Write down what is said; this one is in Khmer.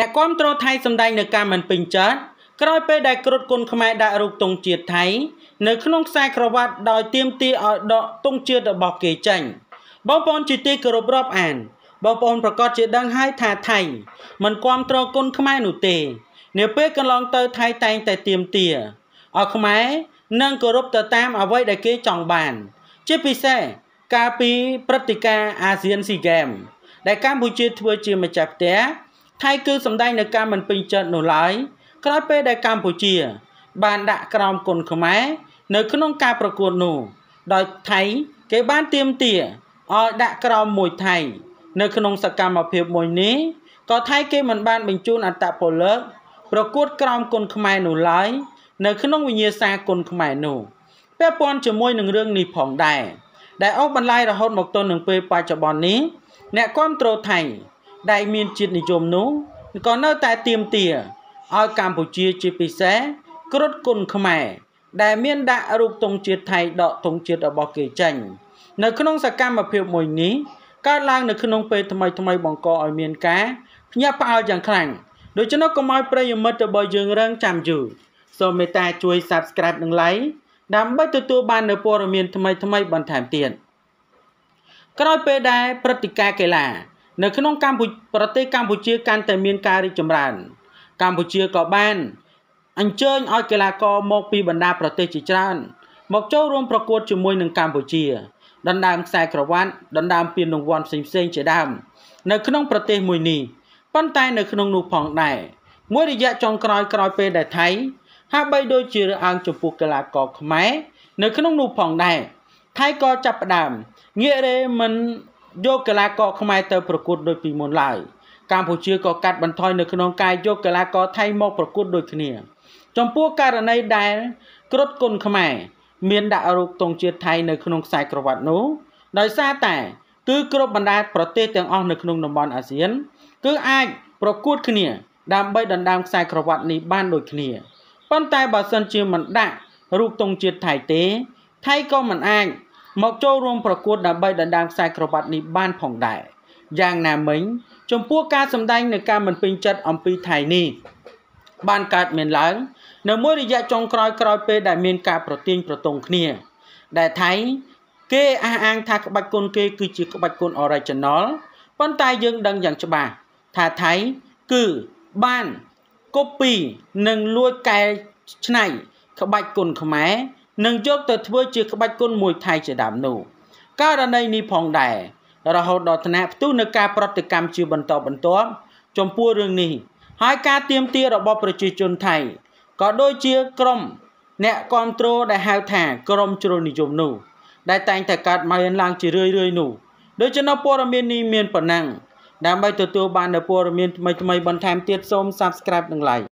អ្នកគាំទ្រថៃសម្ដែងនៅការមិនពេញចិត្តក្រោយពេលដែលគ្រុឌគុនខ្មែរដាក់រូបទង់ជាតិថៃ នៅក្នុងខ្សែក្រវ៉ាត់ដោយទាមទារឲ្យដកទង់ជាតិរបស់គេចេញបងប្អូនជាទីគោរពរាប់អានបងប្អូនប្រកាសជាដឹងហើយថាថៃ មិនគាំទ្រគុនខ្មែរនោះទេនាពេលកន្លងទៅថៃតែងតែទាមទារឲ្យខ្មែរនឹងគោរពទៅតាមអ្វីដែលគេចង់បាន ជាពិសេសកាលពីព្រឹត្តិការណ៍អាស៊ានស៊ីហ្គេមដែលកម្ពុជាធ្វើជាម្ចាស់ផ្ទះ ថៃគឺសម្ដែងនៅការមិនពេញចិត្តនោះឡើយក្រោយពេលដែលកម្ពុជា បានដាក់ក្រោមគុណខ្មែរនៅក្នុងការប្រកួតនោះដោយថៃគេបានទៀមទាឲ្យដាក់ក្រោមមួយថៃ នៅក្នុងសកម្មភាពមួយនេះក៏ថៃគេមិនបានបញ្ជូនអត្តពលិកប្រកួតក្រោមគុណខ្មែរនោះឡើយនៅក្នុងវិញ្ញាសាគុណខ្មែរនោះពាក់ព័ន្ធជាមួយនឹងរឿងនេះផងដែរដែលអស់បន្លាយរហូតមកទល់នឹងពេលបច្ចុប្បន្ននេះអ្នកគ្រប់គ្រងថៃ ដែលមានជាតិនិយមនោះក៏នៅតែទៀមទាឲ្យកម្ពុជាជាពិសេសគ្រុឌគុណខ្មែរដែលមានដាក់រូបទង់ជាតិថៃដកទង់ជាតិរបស់គេចេញនៅក្នុងសកម្មភាពមួយនេះកើតឡើងនៅក្នុងពេលថ្មីថ្មីបង្កឲ្យមានការភ្ញាក់ផ្អើលយ៉ាងខ្លាំងដូច្នោះកុំឲ្យប្រិយមិត្តរបស់យើងរងចាំយូរសូមមេត្តាជួយ Subscribe និង Like ដើម្បីទទួលបាននូវព័ត៌មានថ្មីថ្មីបន្ថែមទៀតក្រោយពេលដែលព្រឹត្តិការណ៍កីឡា នៅក្នុងកម្ពុជាប្រទេសកម្ពុជាកាន់តែមានការរីកចម្រើន កម្ពុជាក៏បាន អញ្ជើញឲ្យកីឡាករមកពីបណ្ដាប្រទេសជាច្រើន មកចូលរួមប្រកួតជាមួយនឹងកម្ពុជាដណ្ដើមខ្សែក្រវ៉ាត់ដណ្ដើមពានរង្វាន់ផ្សេងៗជាដើមនៅក្នុងប្រទេសមួយនេះប៉ុន្តែនៅក្នុងនោះផងដែរមួយរយៈចុងក្រោយក្រោយពេលដែលថៃហាក់បីដូចជារើសអើងចំពោះកីឡាករខ្មែរនៅក្នុងនោះផងដែរថៃក៏ចាប់ផ្ដើមងាករេមិន យកកីឡាករខ្មែរទៅប្រកួតដូចពីមុនឡើយកម្ពុជាក៏កាត់បន្ថយនៅក្នុងការយកកីឡាករថៃមកប្រកួតដូចគ្នា ចំពោះករណីដែលគ្រុឌគុនខ្មែរមានដាក់រូបទង់ជាតិថៃនៅក្នុងខ្សែក្រវ៉ាត់នោះដោយសារតែ គឺគ្រប់បណ្ដាប្រទេសទាំងអស់នៅក្នុងតំបន់អាស៊ាន គឺអាចប្រកួតគ្នា ដើម្បីដណ្ដើមខ្សែក្រវ៉ាត់នេះបានដូចគ្នាប៉ុន្តែបើសិនជាមិនដាក់រូបទង់ជាតិថៃទេ ថៃក៏មិនអាច មកចូលរួមប្រកួតដើម្បីដណ្ដើមខ្សែក្រវ៉ាត់នេះបានផងដែរយ៉ាងណាមិញ ចំពោះការសម្ដែងនៃការមិនពេញចិត្តអំពីថៃនេះបានកើតមានឡើង នៅមួយរយៈចុងក្រោយក្រោយពេលដែលមានការប្រទាញប្រទង់គ្នា ដែលថៃគេអះអាងថាក្បាច់គុនគេគឺជាក្បាច់គុន original ប៉ុន្តែយើងដឹងយ៉ាងច្បាស់ថាថៃគឺបាន copy និងលួចកែច្នៃក្បាច់គុនខ្មែរ និងយកទៅធ្វើជាក្បាច់គុនមួយថៃជាដើមនោះករណីនេះផងដែររហូតដល់ថ្នាក់ផ្ទុះនៅការប្រតិកម្មជាបន្តបន្ទាប់ចំពោះរឿងនេះហើយការទៀមទារបស់ប្រជាជនថៃក៏ដូចជាក្រុមអ្នកគ្រប់គ្រងដែលហៅថាក្រុមជ្រុលនិយមនោះដែលតែងតែកើតមានឡើងជារឿយៗនោះដូច្នោះព័ត៌មាននេះមានប៉ុណ្ណឹងដើម្បីទទួលបាននូវព័ត៌មានថ្មីៗបន្ថែមទៀតសូម Subscribe និង Like